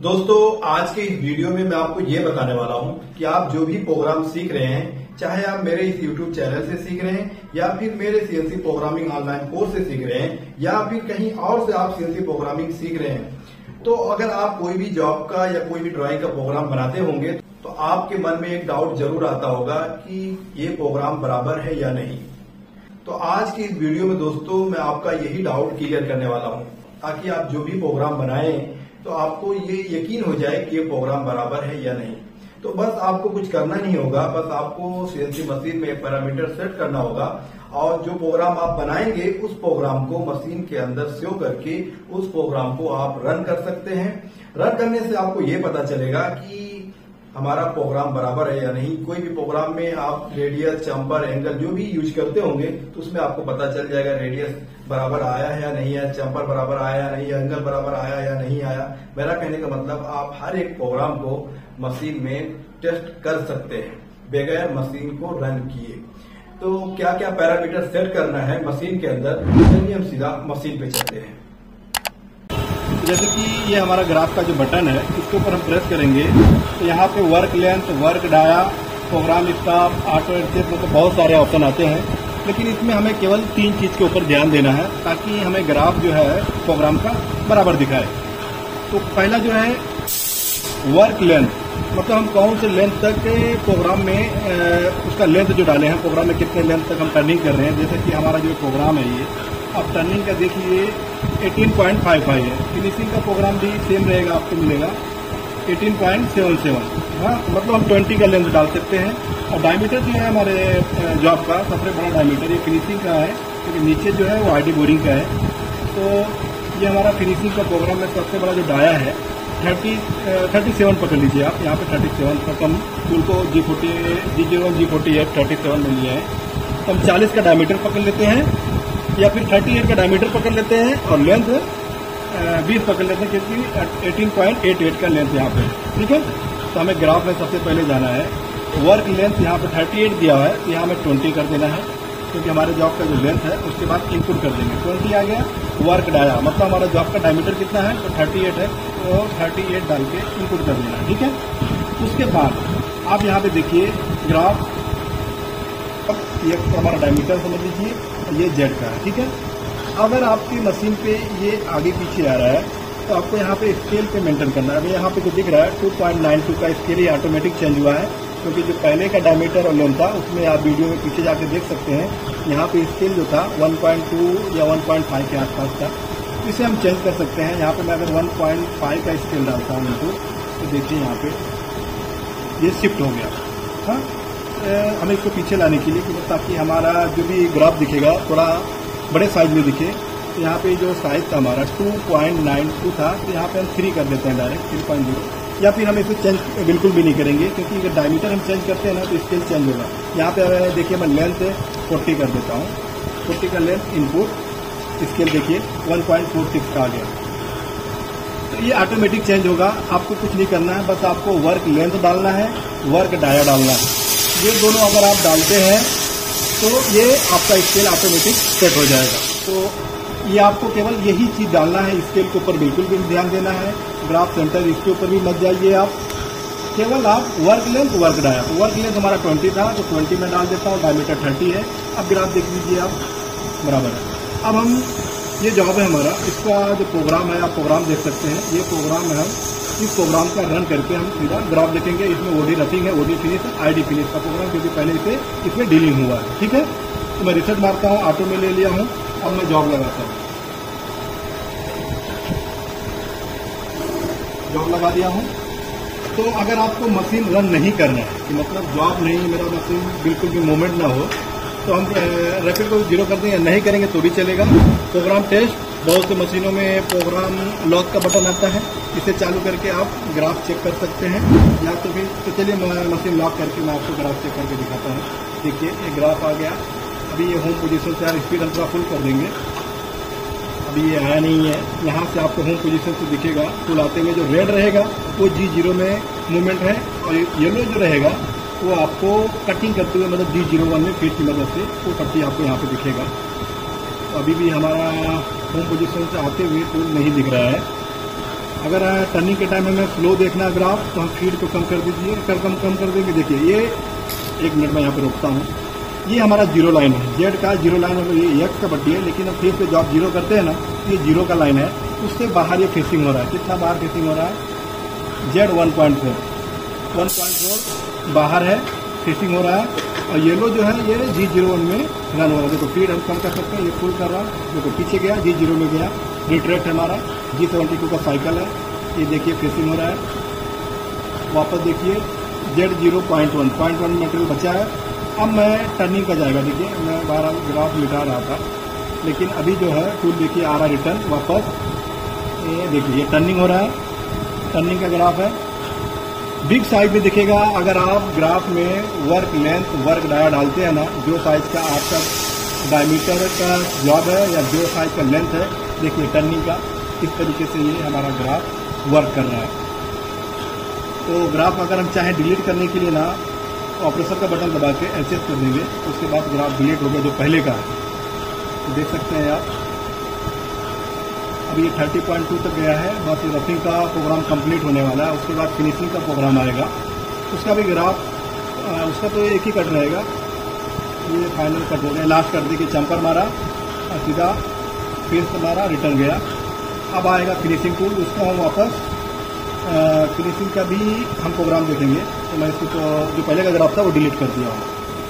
दोस्तों, आज के इस वीडियो में मैं आपको ये बताने वाला हूँ कि आप जो भी प्रोग्राम सीख रहे हैं, चाहे आप मेरे इस यूट्यूब चैनल से सीख रहे हैं, या फिर मेरे सीएनसी प्रोग्रामिंग ऑनलाइन कोर्स से सीख रहे हैं, या फिर कहीं और से आप सीएनसी प्रोग्रामिंग सीख रहे हैं। तो अगर आप कोई भी जॉब का या कोई भी ड्राइंग का प्रोग्राम बनाते होंगे तो आपके मन में एक डाउट ज़रूर आता होगा कि ये प्रोग्राम बराबर है या नहीं। तो आज की इस वीडियो में दोस्तों, मैं आपका यही डाउट क्लियर करने वाला हूँ। ताकि आप जो भी प्रोग्राम बनाएँ तो आपको ये यकीन हो जाए कि ये प्रोग्राम बराबर है या नहीं। तो बस आपको कुछ करना नहीं होगा, बस आपको सीएनसी मशीन में पैरामीटर सेट करना होगा और जो प्रोग्राम आप बनाएँगे, उस प्रोग्राम को मशीन के अंदर सेव करके उस प्रोग्राम को आप रन कर सकते हैं। रन करने से आपको ये पता चलेगा कि हमारा प्रोग्राम बराबर है या नहीं, कोई भी प्रोग्राम में आप रेडियस चंपर एंगल जो भी यूज़ करते होंगे तो उसमें आपको पता चल जाएगा रेडियस बराबर आया है या नहीं है चंपर बराबर आया या नहीं एंगल बराबर आया या नहीं आया। मेरा कहने का मतलब आप हर एक प्रोग्राम को मशीन में टेस्ट कर सकते हैं, बगैर मशीन को रन किए। तो क्या क्या पैरामीटर सेट करना है मशीन के अंदर? चलिए हम सीधा मशीन पे चलते हैं। जैसे कि ये हमारा ग्राफ का जो बटन है, इसके ऊपर हम प्रेस करेंगे तो यहाँ पे work length work dia program staff auto adjust मतलब बहुत सारे ऑप्शन आते हैं। लेकिन इसमें हमें केवल तीन चीज़ के ऊपर ध्यान देना है, ताकि हमें ग्राफ जो है प्रोग्राम का बराबर दिखाए। तो पहला जो है वर्क लेंथ मतलब हम कौन से लेंथ तक प्रोग्राम में उसका लेंथ जो डाले हैं प्रोग्राम में कितने लेंथ तक हम टर्निंग कर रहे हैं। जैसे कि हमारा जो प्रोग्राम है ये अब टर्निंग का देखिए 18.55 है। फिनिशिंग का प्रोग्राम भी सेम रहेगा, आपको मिलेगा। 18.77 हाँ मतलब हम 20 का लेंथ डाल सकते हैं। और डायमीटर जो है हमारे जॉब का सबसे बड़ा डायमीटर ये फिनिशिंग का है, क्योंकि नीचे जो है वो आईडी बोरिंग का है। तो ये हमारा फिनिशिंग का प्रोग्राम में सबसे बड़ा जो डाया है थर्टी थर्टी सेवन पकड़ लीजिए आप। यहाँ पे थर्टी सेवन तक हम टूल को G forty G zero G forty eight thirty seven में लिए हैं। तो हम चालीस का डायमीटर पकड़ लेते हैं। या फिर थर्टी एट का डायमीटर पकड़ लेते हैं और लेंथ बीस पकड़ लेते हैं, क्योंकि एटीन पॉइंट एट एट का लेंथ यहाँ पे ठीक है? तो हमें ग्राफ में सबसे पहले जाना है। वर्क लेंथ यहाँ पे थर्टी एट दिया हुआ है तो यहाँ हमें ट्वेंटी कर देना है, क्योंकि हमारे जॉब का जो लेंथ है, उसके बाद इनपुट कर देंगे। ट्वेंटी आ गया? वर्क डाया मतलब हमारा जॉब का डायमीटर कितना है? तो थर्टी एट है तो थर्टी एट डाल के इनपुट कर देना ठीक है? उसके बाद आप यहाँ पे देखिए ग्राफ ये हमारा डायमीटर समझ लीजिए। ये जेड का है ठीक है? अगर आपकी मशीन पे ये आगे पीछे आ रहा है तो आपको यहाँ पे स्केल पे मेंटेन करना है। अभी यहाँ पे जो दिख रहा है 2.92 का स्केल ही ऑटोमेटिक चेंज हुआ है, क्योंकि जो पहले का डायमीटर और लेंथ था, उसमें आप वीडियो में पीछे जाके देख सकते हैं। यहाँ पे स्केल जो था 1.2 या 1.5 के आसपास था। इसे हम चेंज कर सकते हैं। यहाँ पे मैं अगर 1.5 का स्केल डालता हूँ तो देखिए यहाँ पे ये शिफ्ट हो गया। हाँ? हमें इसको पीछे लाने के लिए ताकि हमारा जो भी ग्राफ दिखेगा, थोड़ा बड़े साइज़ में दिखे। तो यहाँ पे जो साइज़ था हमारा 2.92 था तो यहाँ पे हम थ्री कर देते हैं डायरेक्ट थ्री पॉइंट ज़ीरो या फिर हम इसे चेंज बिल्कुल भी नहीं करेंगे, क्योंकि अगर डायमीटर हम चेंज करते हैं ना तो स्केल चेंज होगा। यहाँ पे देखिए, मैं लेंथ फोर्टी कर देता हूँ। फोर्टी का लेंथ इनपुट स्केल देखिए वन का आ गया। तो ये ऑटोमेटिक चेंज होगा। आपको कुछ नहीं करना है, बस आपको वर्क लेंथ डालना है वर्क डाया डालना है। ये दोनों अगर आप डालते हैं तो ये आपका स्केल ऑटोमेटिक सेट हो जाएगा। तो ये आपको केवल यही चीज़ डालना है स्केल के ऊपर बिल्कुल भी ध्यान देना है। ग्राफ सेंटर इसके ऊपर भी मत जाइए आप। केवल आप work length work dia. Work length हमारा ट्वेंटी था तो ट्वेंटी में डाल देता हूँ डायमीटर थर्टी है। अब ग्राफ देख लीजिए आप। बराबर है। अब हम, ये जॉब है हमारा। इसका जो प्रोग्राम है, आप प्रोग्राम देख सकते हैं। ये प्रोग्राम है हम इस प्रोग्राम का रन करके हम सीधा ग्राफ देखेंगे। इसमें ओडी रफिंग है ओडी फिनिश है आईडी फिनिश का प्रोग्राम क्योंकि पहले इसे, इसमें डीलिंग हुआ है। ठीक है? तो मैं रिसर्च मारता हूँ ऑटो में ले लिया हूँ। अब मैं जॉब लगाता हूँ। जॉब लगा दिया हूँ। तो अगर आपको मशीन रन नहीं करना है, कि मतलब जॉब नहीं, मेरा मशीन बिल्कुल भी मूवमेंट ना हो तो हम रैपिड को ज़ीरो कर देंगे नहीं करेंगे तो भी चलेगा। प्रोग्राम टेस्ट बहुत से मशीनों में प्रोग्राम लॉक का बटन आता है। इसे चालू करके आप ग्राफ चेक कर सकते हैं। या तो फिर तो चलिए मशीन लॉक करके मैं आपको ग्राफ चेक करके दिखाता हूँ। देखिए, ये ग्राफ आ गया। अभी ये होम पोजीशन से यार स्पीड अल्ट्रा फुल कर देंगे। अभी ये आया नहीं है। यहाँ से आपको होम पोजीशन से दिखेगा। टूल आते हुए जो रेड रहेगा, वो जी ज़ीरो में मूवमेंट है और येलो जो रहेगा, वो आपको कटिंग करते हुए मतलब जी ज़ीरो वन में फीट की मदद से वो पट्टी आपको यहाँ पे दिखेगा। तो अभी भी हमारा होम पोजीशन से आते हुए टूल नहीं दिख रहा है। अगर टर्निंग के टाइम में हमें स्लो देखना है ग्राफ तो हम स्पीड को कम कर दीजिए। कर कम कम कर देंगे। देखिए, ये एक मिनट में यहाँ पे रोकता हूँ। ये हमारा ज़ीरो लाइन है। जेड का ज़ीरो लाइन है ये एक्स का बट्टी है, लेकिन अब फेस पे जब आप ज़ीरो करते हैं ना, ये ज़ीरो का लाइन है। उससे बाहर ये फेसिंग हो रहा है। कितना बाहर फेसिंग हो रहा है? Z one point four one point four बाहर है फेसिंग हो रहा है। और येलो जो है, ये जी ज़ीरो वन में रन हो रहा है। देखो स्पीड हम कम कर सकते हैं, ये फुल कर रहा है। देखो, पीछे गया जी ज़ीरो में गया। रिट्रैक्ट हमारा। जी सेवेंटी टू का साइकिल है। ये देखिए फेसिंग हो रहा है। वापस देखिए Z zero point one point one material बचा है। अब मैं टर्निंग का जाएगा, देखिए। मैं बारह ग्राफ मिटा रहा था। लेकिन अभी जो है टूल देखिए, आ रहा रिटर्न वापस। ये देखिए टर्निंग हो रहा है। टर्निंग का ग्राफ है। बिग साइज़ में दिखेगा। अगर आप ग्राफ में वर्क लेंथ वर्क डाया डालते हैं ना, जो साइज़ का आपका डायमीटर का जॉब है या जो साइज़ का लेंथ है देखिए टर्निंग का किस तरीके से ये हमारा ग्राफ वर्क कर रहा है। तो ग्राफ अगर हम चाहें डिलीट करने के लिए ना ऑपरेशन का बटन दबा के ऐसे कर देंगे, उसके बाद ग्राफ डिलीट हो गया जो पहले का है। तो देख सकते हैं आप, अभी ये थर्टी पॉइंट टू तक गया है बस रफिंग का प्रोग्राम कंप्लीट होने वाला है, उसके बाद फिनिशिंग का प्रोग्राम आएगा। उसका भी ग्राफ उसका तो एक ही कट रहेगा। ये फाइनल कट हो गया लास्ट कर दी कि चंपर मारा सीधा फेस मारा रिटर्न गया। अब आएगा फिनिशिंग टूल उसको हम वापस फिनिशिंग का भी हम प्रोग्राम देखेंगे। तो मैं इसको तो जो पहले का ग्राफ था, वो डिलीट कर दिया हूँ।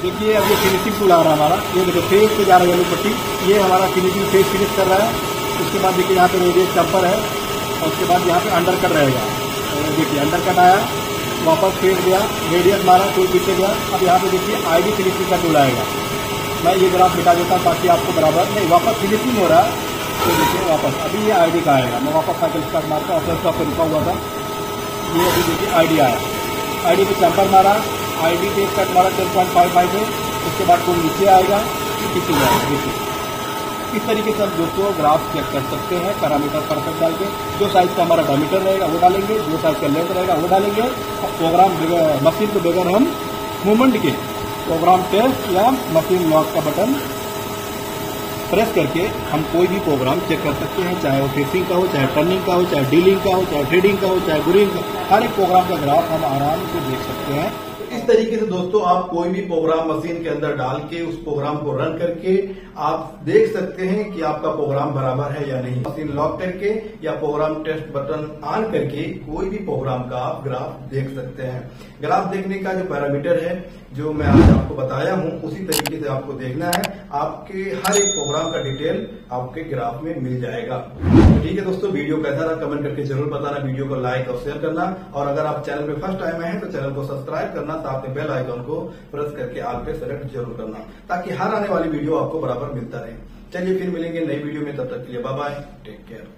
देखिए, अब ये फिनिशिंग टूल आ रहा है हमारा। ये देखो फेस पे जा रहा है येलो पट्टी। ये हमारा फिनिशिंग फेस फिनिश कर रहा है। उसके बाद देखिए, यहाँ पे रेडियस चंपर है। और उसके बाद यहाँ पे अंडर कट रहेगा देखिए अंडर कट आया, वापस फेस गया रेडियस मारा टूल पीछे गया। अब यहाँ पे देखिए आई डी फिनिशिंग का टूल आएगा। मैं ये ग्राफ मिटा देता हूँ ताकि आपको बराबर, नहीं, वापस फिनिशिंग हो रहा। है तो देखिए वापस। अभी ये आई का आएगा। मैं वापस साइकिल स्टार्ट मारता हूँ ऑफ़िस का रुका हुआ था। ये अभी देखिए आईडी आया। आईडी पे चैम्पर मारा आईडी पे कट मारा टेन पॉइंट फाइव फाइव है। उसके बाद कोई नीचे आएगा, पीछे जाएगा। देखिए, इस तरीके से हम दोस्तों ग्राफ चेक कर सकते हैं पैरामीटर परफेक्ट डाल के। जो साइज़ का हमारा डायमीटर रहेगा, वो डालेंगे। जो साइज़ का लेंथ रहेगा, वो डालेंगे। और प्रोग्राम मशीन के बगैर हम मूवमेंट के प्रोग्राम टेस्ट या मशीन लॉक का बटन प्रेस करके हम कोई भी प्रोग्राम चेक कर सकते हैं, चाहे वो फिक्सिंग का हो, चाहे टर्निंग का हो, चाहे डीलिंग का हो, चाहे ट्रेडिंग का हो, चाहे बुरिंग का, हर एक प्रोग्राम का ग्राफ हम आराम से देख सकते हैं। तरीके से दोस्तों आप कोई भी प्रोग्राम मशीन के अंदर डाल के, उस प्रोग्राम को रन करके आप देख सकते हैं कि आपका प्रोग्राम बराबर है या नहीं। मशीन लॉक करके या प्रोग्राम टेस्ट बटन ऑन करके कोई भी प्रोग्राम का आप ग्राफ देख सकते हैं। ग्राफ देखने का जो पैरामीटर है, जो मैं आज आपको बताया हूँ, उसी तरीके से आपको देखना है। आपके हर एक प्रोग्राम का डिटेल आपके ग्राफ में मिल जाएगा। ठीक है दोस्तों, वीडियो कैसा रहा कमेंट करके ज़रूर बताना, वीडियो को लाइक और शेयर करना। और अगर आप चैनल में फ़र्स्ट टाइम आए हैं तो चैनल को सब्सक्राइब करना साथ में बेल आइकॉन को प्रेस करके आल पे सेलेक्ट ज़रूर करना, ताकि हर आने वाली वीडियो आपको बराबर मिलता रहे। चलिए फिर मिलेंगे नई वीडियो में, तब तक के लिए बाय बाय टेक केयर।